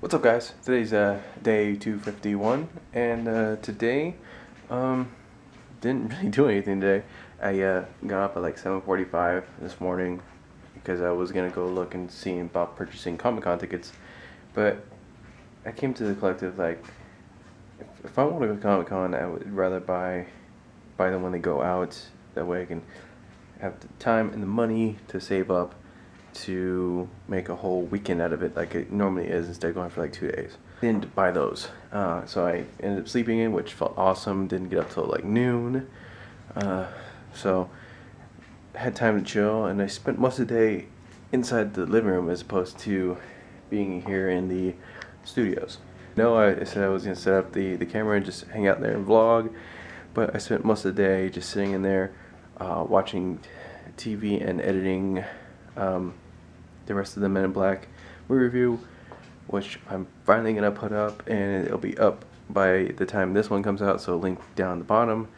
What's up guys? Today's uh, day 251 and uh, today um, didn't really do anything today. I uh, got up at like 7.45 this morning because I was gonna go look and see about purchasing Comic Con tickets but I came to the collective like if, if I want to go to Comic Con I would rather buy buy them when they go out that way I can have the time and the money to save up to make a whole weekend out of it like it normally is instead of going for like two days. Didn't buy those. Uh, so I ended up sleeping in, which felt awesome. Didn't get up till like noon. Uh, so had time to chill and I spent most of the day inside the living room as opposed to being here in the studios. No, I said I was gonna set up the, the camera and just hang out there and vlog, but I spent most of the day just sitting in there uh, watching TV and editing um, the rest of the Men in Black movie review, which I'm finally gonna put up, and it'll be up by the time this one comes out. So link down the bottom.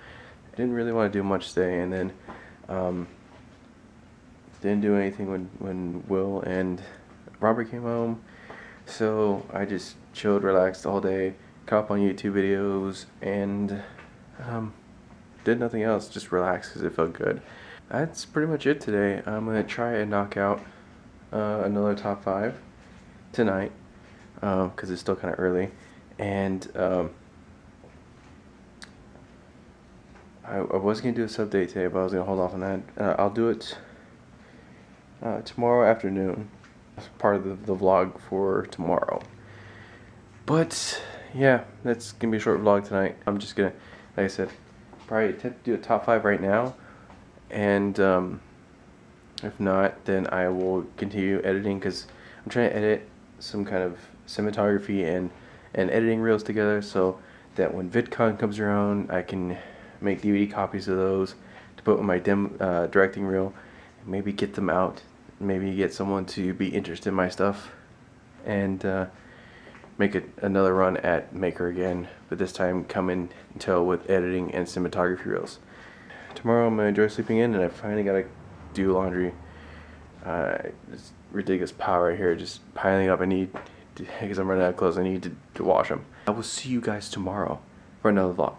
I didn't really want to do much today, and then um, didn't do anything when when Will and Robert came home. So I just chilled, relaxed all day, caught up on YouTube videos, and um, did nothing else. Just relaxed because it felt good that's pretty much it today. I'm going to try and knock out uh, another top five tonight because uh, it's still kind of early. And um, I, I, was going to do a sub date today, but I was going to hold off on that. Uh, I'll do it uh, tomorrow afternoon. That's part of the, the vlog for tomorrow. But yeah, that's going to be a short vlog tonight. I'm just going to, like I said, probably attempt to do a top five right now and um, if not then I will continue editing because I'm trying to edit some kind of cinematography and and editing reels together so that when VidCon comes around I can make DVD copies of those to put with my dem, uh, directing reel maybe get them out maybe get someone to be interested in my stuff and uh, make it another run at Maker again but this time come in until with editing and cinematography reels tomorrow I'm gonna enjoy sleeping in, and I finally gotta do laundry. Uh, it's ridiculous pile right here, just piling up. I need because I'm running out of clothes. I need to, to wash them. I will see you guys tomorrow for another vlog.